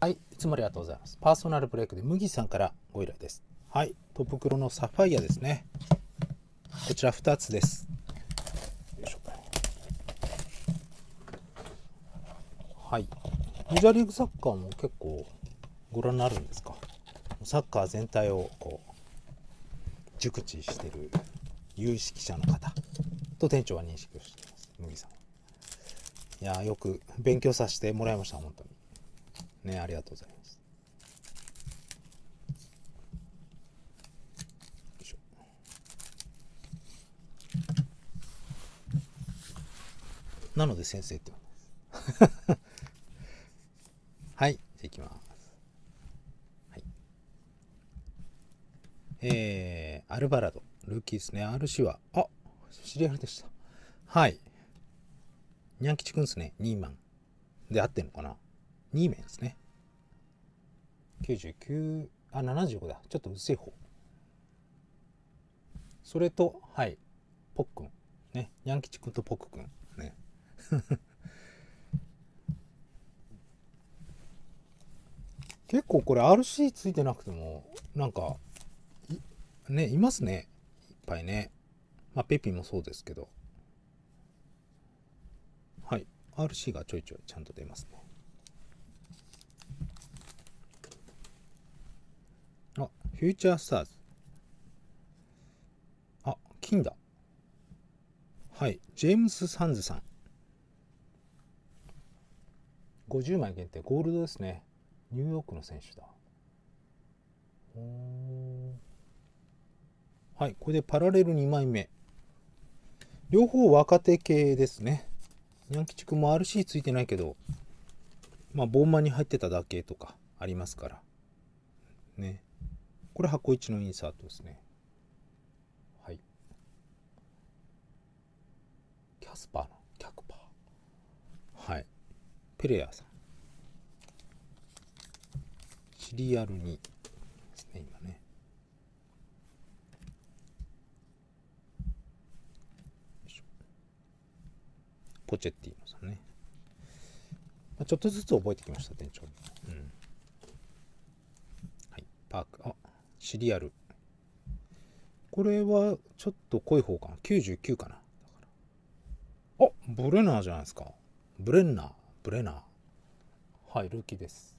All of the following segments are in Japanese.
はい、いつもありがとうございます。パーソナルブレイクで麦さんからご依頼です。はい、トップ黒のサファイアですね。こちら2つです。はい。メジャーリーグサッカーも結構ご覧になるんですか？サッカー全体をこう熟知してる有識者の方と店長は認識をしています麦さんいやよく勉強させてもらいました本当にねありがとうございますなので先生って言わます はいじゃあいきますはいえー、アルバラドルーキーですね RC はあ知り合いでした。はい。にゃん吉くんですね。ニーマン。で合ってんのかな？ニーメンですね。99、あ、75だ。ちょっと薄い方。それと、はい。ポックン。ね。にゃん吉くんとポックくん。ね。結構これ RC ついてなくても、なんか、ね、いますね。いっぱいね。まあ、ペピもそうですけど。はい。RC がちょいちょいちゃんと出ますね。あ、フューチャースターズ。あ、金だ。はい。ジェームス・サンズさん。50枚限定、ゴールドですね。ニューヨークの選手だ。はい。これでパラレル2枚目。両方若手系ですね。ニャン吉くんも RC ついてないけど、まあ、ボンマンに入ってただけとかありますから。ね。これ箱1のインサートですね。はい。キャスパーの？キャクパー。はい。ペレアさん。シリアル2ですね、今ね。ポチェッティーノさんね。まあ、ちょっとずつ覚えてきました、店長に。うん。はい。パーク。あ、シリアル。これはちょっと濃い方かな。99かな。あ、ブレナーじゃないですか。ブレンナー。ブレナー。はい、ルーキーです。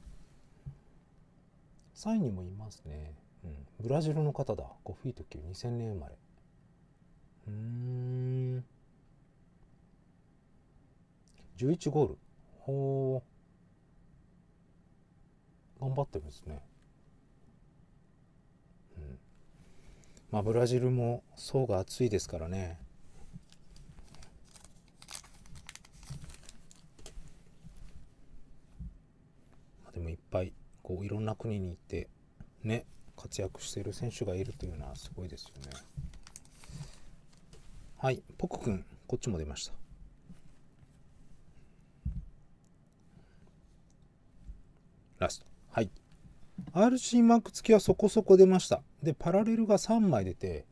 3位にもいますね。うん。ブラジルの方だ。5フィート級2000年生まれ。うん。11ゴール。ほう。頑張ってるんですね。うん。まあ、ブラジルも層が厚いですからね。まあ、でもいっぱい、こう、いろんな国に行って、ね、活躍している選手がいるというのはすごいですよね。はい、ポコくん、こっちも出ました。ラスト。はい。RC マーク付きはそこそこ出ました。で、パラレルが3枚出て、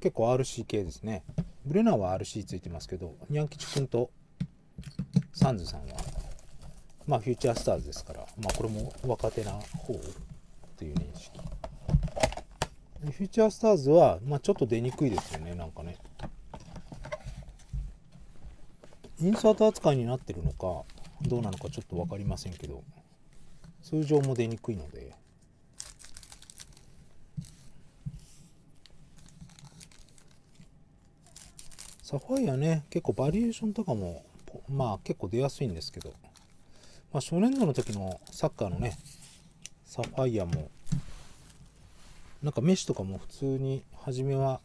結構 RC 系ですね。ブレナーは RC ついてますけど、ニャン吉くんとサンズさんは、まあ、フューチャースターズですから、まあ、これも若手な方という認識で。フューチャースターズは、まあ、ちょっと出にくいですよね、なんかね。インサート扱いになってるのか、どうなのかちょっと分かりませんけど、通常も出にくいのでサファイアね結構バリエーションとかもまあ結構出やすいんですけど、まあ、初年度の時のサッカーのねサファイアもなんかメッシとかも普通に初めは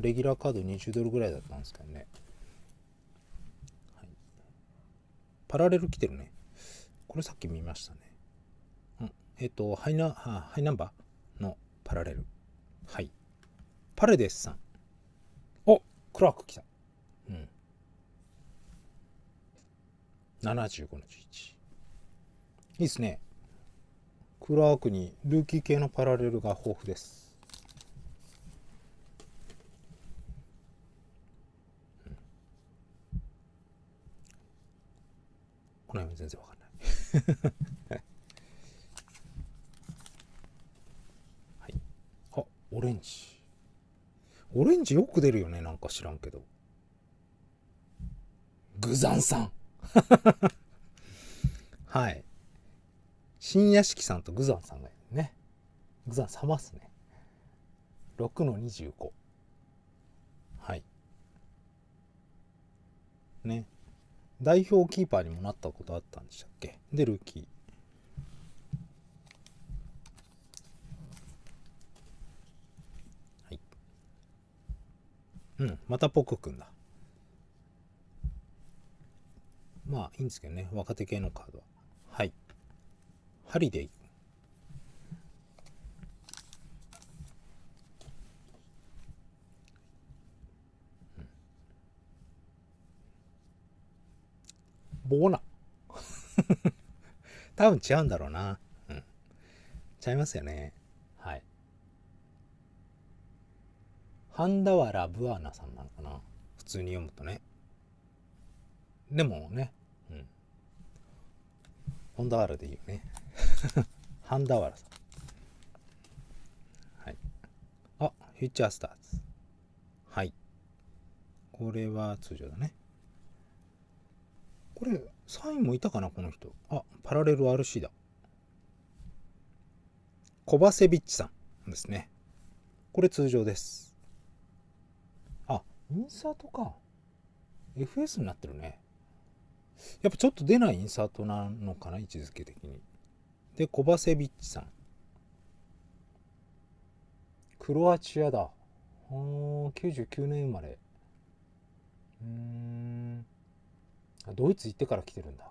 レギュラーカード20ドルぐらいだったんですけどね、はい、パラレル来てるねこれさっき見ましたねうんえっ、と、ハイナ、ハイナンバーのパラレル。はい。パレデスさん。おクラーク来た。75の11。いいっすね。クラークにルーキー系のパラレルが豊富です。この辺全然わかんない。はい。あ、オレンジ。オレンジよく出るよね。なんか知らんけど。グザンさん。はい。新屋敷さんとグザンさんがいるね。グザン様っすね。6の25。はい。ね。代表キーパーにもなったことあったんでしたっけ？で、ルーキー。はい。うん、またポク君だ。まあ、いいんですけどね。若手系のカードは。はい。ハリデイ。ボーナ。多分違うんだろうな。うん。ちゃいますよね。はい。ハンダワラ・ブアナさんなのかな。普通に読むとね。でもね、ホンダワラでいいよね。ハンダワラさん。はい。あ、フューチャースターズ。はい。これは通常だね。これ、サインもいたかな、この人。あ、パラレル RC だ。コバセビッチさんですね。これ通常です。あ、インサートか。FS になってるね。やっぱちょっと出ないインサートなのかな、位置づけ的に。で、コバセビッチさん。クロアチアだ。99年生まれ。うん。ドイツ行ってから来てるんだ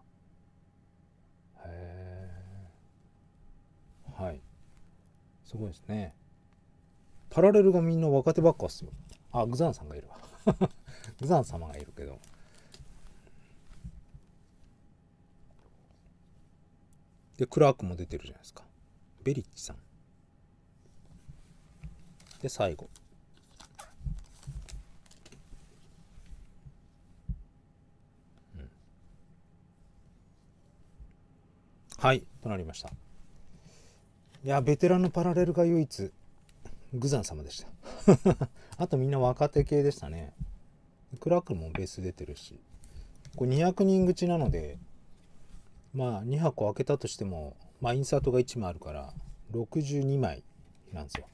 へえはいすごいですねパラレルがみんな若手ばっかっすよあグザンさんがいるわ グザン様がいるけどでクラークも出てるじゃないですかベリッチさんで最後はい、となりました。いや、ベテランのパラレルが唯一、グザン様でした。あとみんな若手系でしたね。クラークもベース出てるし。これ200人口なので、まあ2箱開けたとしても、まあインサートが1枚あるから、62枚なんですよ。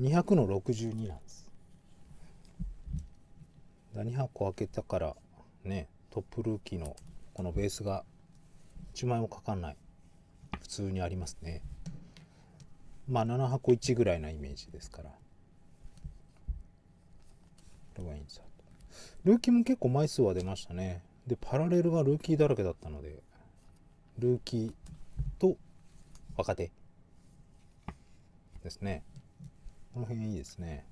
200の62なんです。だ。2箱開けたからね、トップルーキーのこのベースが1万円もかかんない。普通にありますね。まあ7箱1ぐらいなイメージですから。これはいいんですよルーキーも結構枚数は出ましたね。でパラレルがルーキーだらけだったのでルーキーと若手ですねこの辺いいですね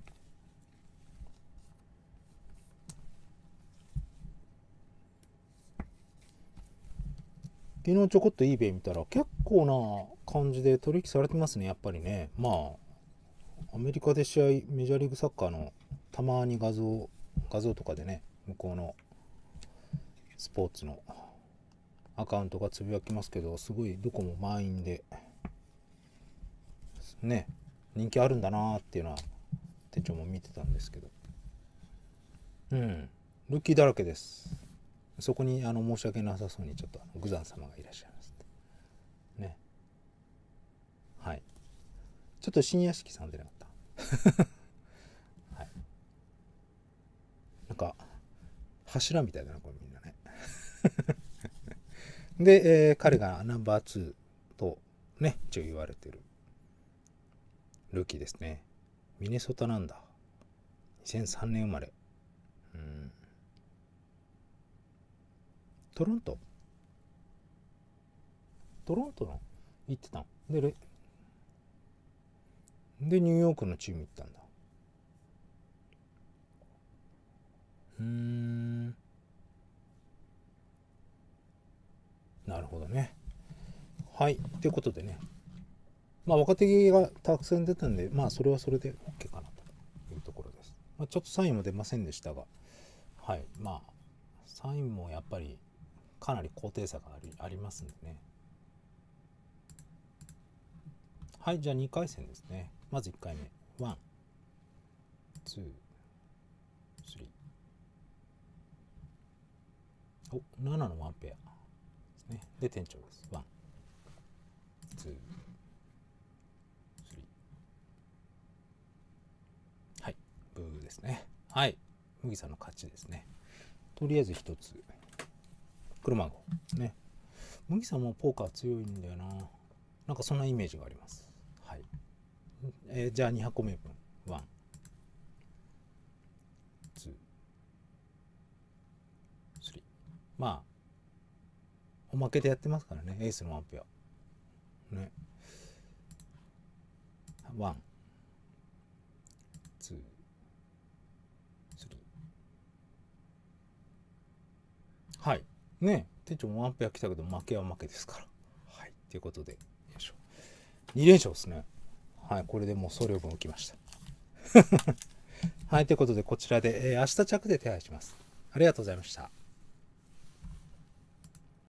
昨日ちょこっと eBay 見たら結構な感じで取引されてますね、やっぱりね。まあ、アメリカで試合、メジャーリーグサッカーのたまに画像、画像とかでね、向こうのスポーツのアカウントがつぶやきますけど、すごいどこも満員で、ね、人気あるんだなーっていうのは手帳も見てたんですけど。うん、ルーキーだらけです。そこにあの申し訳なさそうにちょっとあのグザン様がいらっしゃいますね。はい。ちょっと新屋敷さん出なかった。はい。なんか柱みたいだなこれ。で、えー、彼がナンバー2とね一応言われてる。ルーキーですね。ミネソタなんだ。2003年生まれ。うん。トロント？トロントの？行ってたんででニューヨークのチーム行ったんだ。うん。なるほどねはいということでねまあ若手がたくさん出たんでまあそれはそれで OK かなというところです、まあ、ちょっとサインも出ませんでしたがはいまあサインもやっぱりかなり高低差がありありますんでね。はい、じゃあ2回戦ですね。まず1回目。ワン、ツー、スリー。お、7のワンペアですね。で、店長です。ワン、ツー、スリー。はい、ブーですね。はい、麦さんの勝ちですね。とりあえず1つ。車号。ね。麦さんもポーカー強いんだよな。なんかそんなイメージがあります。はい。えー、じゃあ2箱目分。ワン。ツー。スリー。まあ、おまけでやってますからね。エースのワンペア。ね。ワン。ツー。スリー。はい。ね店長もワンペア来たけど負けは負けですから。はい。ということで、よいしょ。2連勝ですね。はい。これでもう送料分浮きました。はい。ということで、こちらで、えー、明日着で手配します。ありがとうございました。